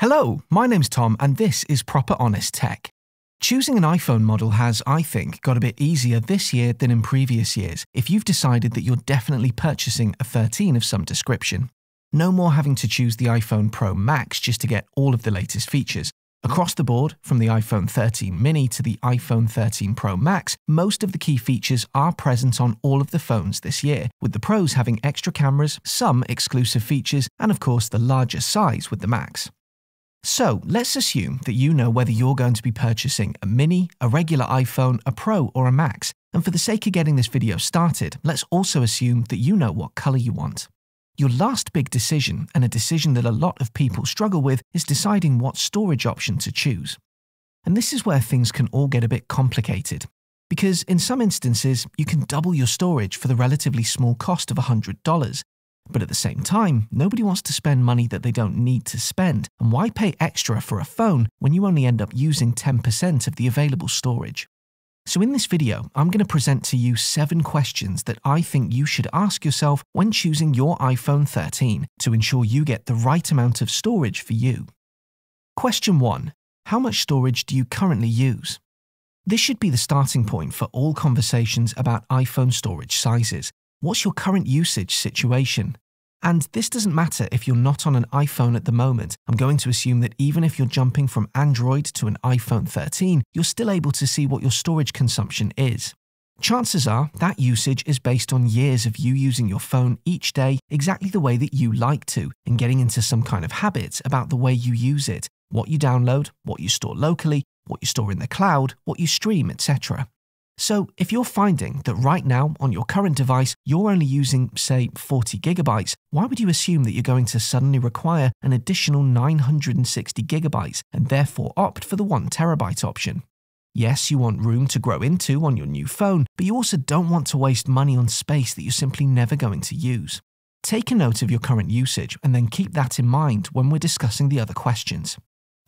Hello, my name's Tom, and this is Proper Honest Tech. Choosing an iPhone model has, I think, got a bit easier this year than in previous years if you've decided that you're definitely purchasing a 13 of some description. No more having to choose the iPhone Pro Max just to get all of the latest features. Across the board, from the iPhone 13 mini to the iPhone 13 Pro Max, most of the key features are present on all of the phones this year, with the Pros having extra cameras, some exclusive features, and of course the larger size with the Max. So let's assume that you know whether you're going to be purchasing a mini, a regular iPhone, a Pro, or a Max. And for the sake of getting this video started, let's also assume that you know what color you want. Your last big decision, and a decision that a lot of people struggle with, is deciding what storage option to choose. And this is where things can all get a bit complicated. Because in some instances, you can double your storage for the relatively small cost of $100. But at the same time, nobody wants to spend money that they don't need to spend, and why pay extra for a phone when you only end up using 10% of the available storage? So in this video, I'm going to present to you seven questions that I think you should ask yourself when choosing your iPhone 13 to ensure you get the right amount of storage for you. Question 1. How much storage do you currently use? This should be the starting point for all conversations about iPhone storage sizes. What's your current usage situation? And this doesn't matter if you're not on an iPhone at the moment. I'm going to assume that even if you're jumping from Android to an iPhone 13, you're still able to see what your storage consumption is. Chances are that usage is based on years of you using your phone each day exactly the way that you like to, and getting into some kind of habit about the way you use it, what you download, what you store locally, what you store in the cloud, what you stream, etc. So, if you're finding that right now on your current device you're only using, say, 40 gigabytes, why would you assume that you're going to suddenly require an additional 960 gigabytes and therefore opt for the 1 terabyte option? Yes, you want room to grow into on your new phone, but you also don't want to waste money on space that you're simply never going to use. Take a note of your current usage and then keep that in mind when we're discussing the other questions.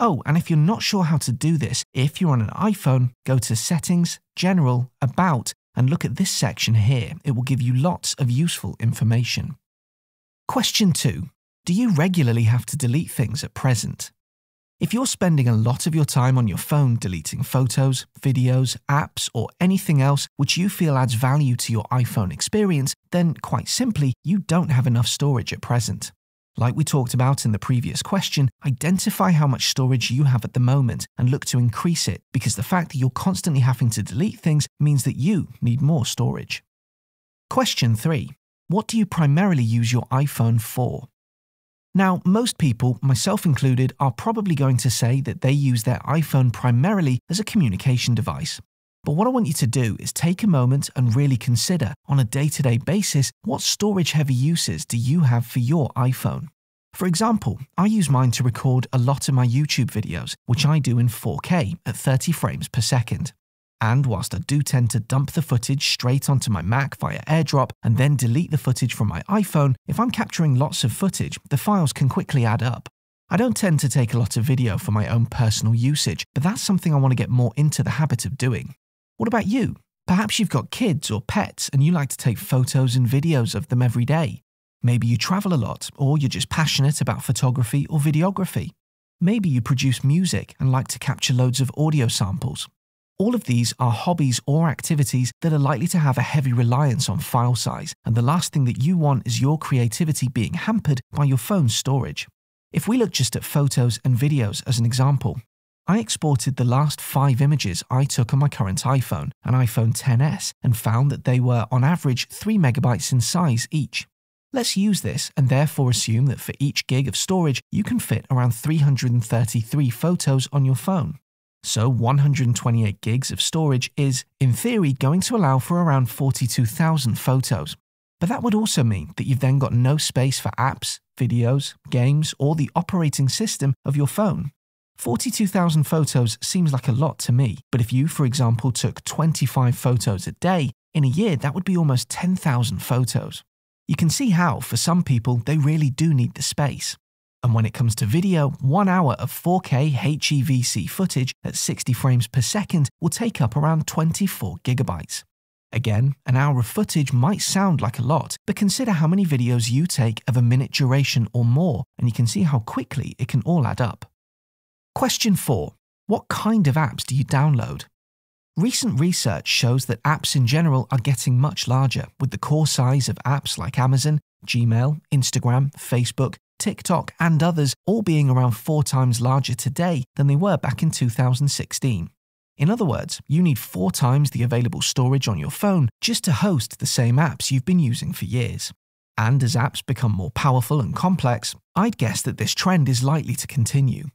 Oh, and if you're not sure how to do this, if you're on an iPhone, go to Settings, General, About, and look at this section here. It will give you lots of useful information. Question 2. Do you regularly have to delete things at present? If you're spending a lot of your time on your phone deleting photos, videos, apps, or anything else which you feel adds value to your iPhone experience, then quite simply, you don't have enough storage at present. Like we talked about in the previous question, identify how much storage you have at the moment and look to increase it because the fact that you're constantly having to delete things means that you need more storage. Question 3. What do you primarily use your iPhone for? Now, most people, myself included, are probably going to say that they use their iPhone primarily as a communication device. But what I want you to do is take a moment and really consider, on a day to day basis, what storage heavy uses do you have for your iPhone? For example, I use mine to record a lot of my YouTube videos, which I do in 4K at 30 frames per second. And whilst I do tend to dump the footage straight onto my Mac via AirDrop and then delete the footage from my iPhone, if I'm capturing lots of footage, the files can quickly add up. I don't tend to take a lot of video for my own personal usage, but that's something I want to get more into the habit of doing. What about you? Perhaps you've got kids or pets and you like to take photos and videos of them every day. Maybe you travel a lot, or you're just passionate about photography or videography. Maybe you produce music and like to capture loads of audio samples. All of these are hobbies or activities that are likely to have a heavy reliance on file size, and the last thing that you want is your creativity being hampered by your phone's storage. If we look just at photos and videos as an example, I exported the last five images I took on my current iPhone, an iPhone 10s, and found that they were on average 3 megabytes in size each. Let's use this and therefore assume that for each gig of storage, you can fit around 333 photos on your phone. So 128 gigs of storage is, in theory, going to allow for around 42,000 photos. But that would also mean that you've then got no space for apps, videos, games, or the operating system of your phone. 42,000 photos seems like a lot to me, but if you, for example, took 25 photos a day, in a year that would be almost 10,000 photos. You can see how, for some people, they really do need the space. And when it comes to video, one hour of 4K HEVC footage at 60 frames per second will take up around 24 gigabytes. Again, an hour of footage might sound like a lot, but consider how many videos you take of a minute duration or more, and you can see how quickly it can all add up. Question 4. What kind of apps do you download? Recent research shows that apps in general are getting much larger, with the core size of apps like Amazon, Gmail, Instagram, Facebook, TikTok, and others all being around four times larger today than they were back in 2016. In other words, you need four times the available storage on your phone just to host the same apps you've been using for years. And as apps become more powerful and complex, I'd guess that this trend is likely to continue.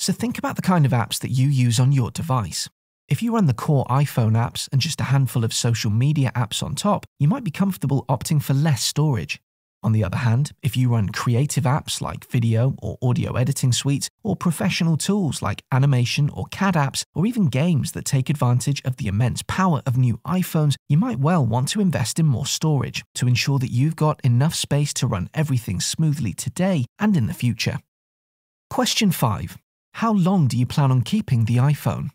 So think about the kind of apps that you use on your device. If you run the core iPhone apps and just a handful of social media apps on top, you might be comfortable opting for less storage. On the other hand, if you run creative apps like video or audio editing suites, or professional tools like animation or CAD apps, or even games that take advantage of the immense power of new iPhones, you might well want to invest in more storage to ensure that you've got enough space to run everything smoothly today and in the future. Question 5. How long do you plan on keeping the iPhone?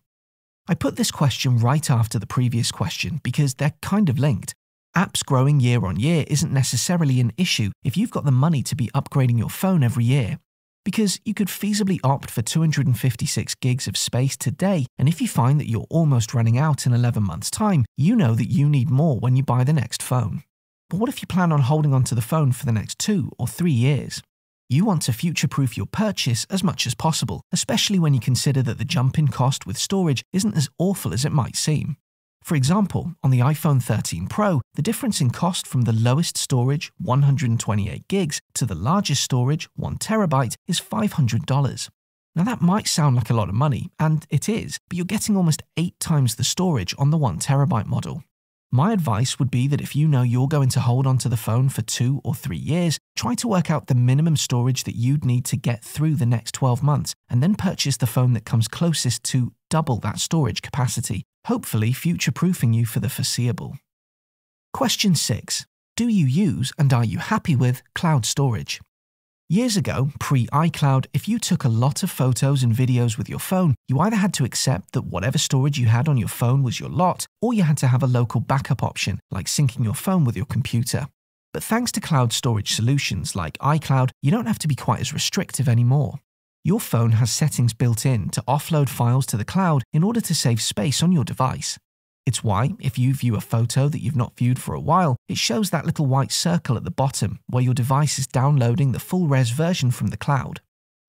I put this question right after the previous question because they're kind of linked. Apps growing year on year isn't necessarily an issue if you've got the money to be upgrading your phone every year. Because you could feasibly opt for 256 gigs of space today, and if you find that you're almost running out in 11 months' time, you know that you need more when you buy the next phone. But what if you plan on holding onto the phone for the next two or three years? You want to future proof your purchase as much as possible, especially when you consider that the jump in cost with storage isn't as awful as it might seem. For example, on the iPhone 13 Pro, the difference in cost from the lowest storage, 128 gigs, to the largest storage, 1 terabyte, is $500. Now that might sound like a lot of money, and it is, but you're getting almost 8 times the storage on the 1 terabyte model. My advice would be that if you know you're going to hold onto the phone for two or three years, try to work out the minimum storage that you'd need to get through the next 12 months, and then purchase the phone that comes closest to double that storage capacity, hopefully future proofing you for the foreseeable. Question 6. Do you use and are you happy with cloud storage? Years ago, pre iCloud, if you took a lot of photos and videos with your phone, you either had to accept that whatever storage you had on your phone was your lot, or you had to have a local backup option, like syncing your phone with your computer. But thanks to cloud storage solutions like iCloud, you don't have to be quite as restrictive anymore. Your phone has settings built in to offload files to the cloud in order to save space on your device. It's why, if you view a photo that you've not viewed for a while, it shows that little white circle at the bottom where your device is downloading the full res version from the cloud.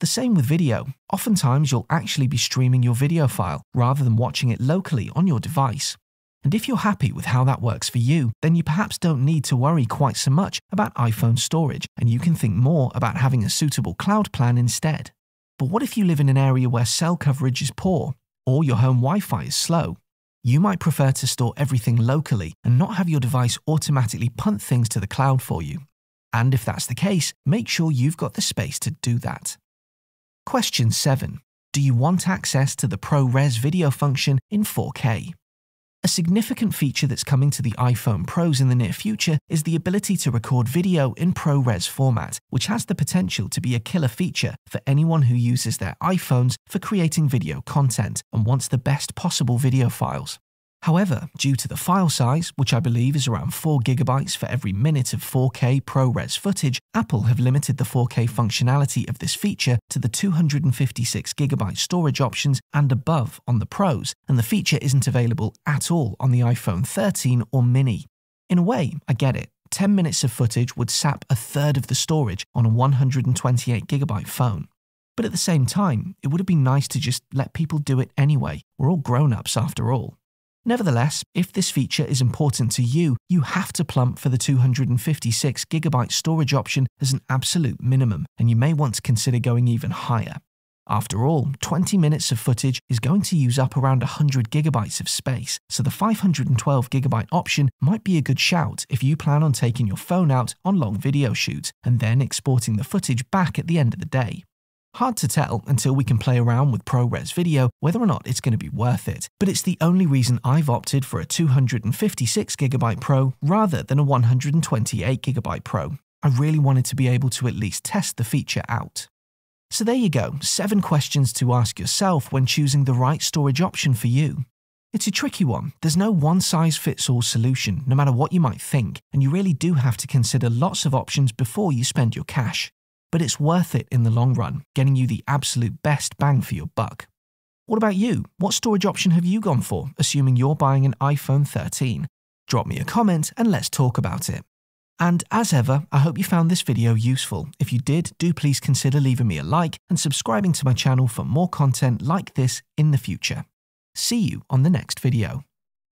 The same with video. Oftentimes, you'll actually be streaming your video file rather than watching it locally on your device. And if you're happy with how that works for you, then you perhaps don't need to worry quite so much about iPhone storage, and you can think more about having a suitable cloud plan instead. But what if you live in an area where cell coverage is poor, or your home Wi Fi is slow, you might prefer to store everything locally and not have your device automatically punt things to the cloud for you. And if that's the case, make sure you've got the space to do that. Question 7. Do you want access to the ProRes video function in 4K? A significant feature that's coming to the iPhone Pros in the near future is the ability to record video in ProRes format, which has the potential to be a killer feature for anyone who uses their iPhones for creating video content and wants the best possible video files. However, due to the file size, which I believe is around 4GB for every minute of 4K ProRes footage, Apple have limited the 4K functionality of this feature to the 256GB storage options and above on the Pros, and the feature isn't available at all on the iPhone 13 or Mini. In a way, I get it. 10 minutes of footage would sap a third of the storage on a 128GB phone. But at the same time, it would have been nice to just let people do it anyway. We're all grown ups after all. Nevertheless, if this feature is important to you, you have to plump for the 256GB storage option as an absolute minimum, and you may want to consider going even higher. After all, 20 minutes of footage is going to use up around 100 gigabytes of space, so the 512 gigabyte option might be a good shout if you plan on taking your phone out on long video shoots and then exporting the footage back at the end of the day. Hard to tell until we can play around with ProRes video whether or not it's going to be worth it, but it's the only reason I've opted for a 256GB Pro rather than a 128GB Pro. I really wanted to be able to at least test the feature out. So there you go, 7 questions to ask yourself when choosing the right storage option for you. It's a tricky one. There's no one size fits all solution, no matter what you might think, and you really do have to consider lots of options before you spend your cash. But it's worth it in the long run, getting you the absolute best bang for your buck. What about you? What storage option have you gone for, assuming you're buying an iPhone 13? Drop me a comment and let's talk about it. And as ever, I hope you found this video useful. If you did, do please consider leaving me a like and subscribing to my channel for more content like this in the future. See you on the next video.